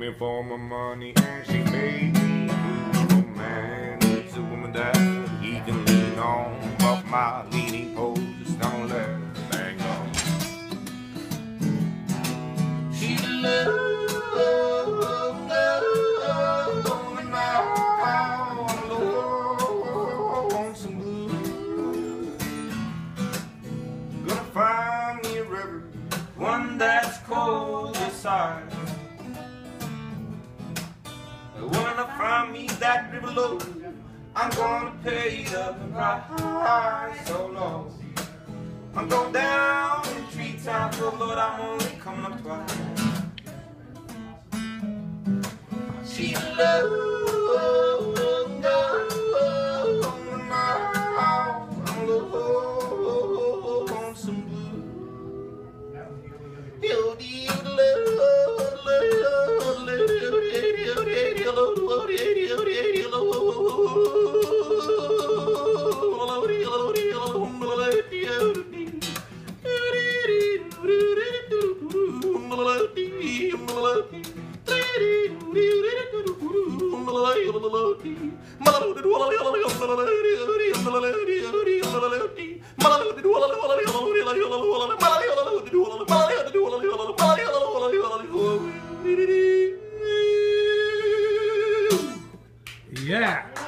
me for my money and she made me blue. Man, it's a woman that he can lean on. Off my leaning post, don't let her bang on. She. Gonna find me a river, one that's cold beside. When That river low, I'm gonna pay the price oh, so low. I'm going down in treetops, oh Lord, I'm only coming up twice. She loves, Yeah.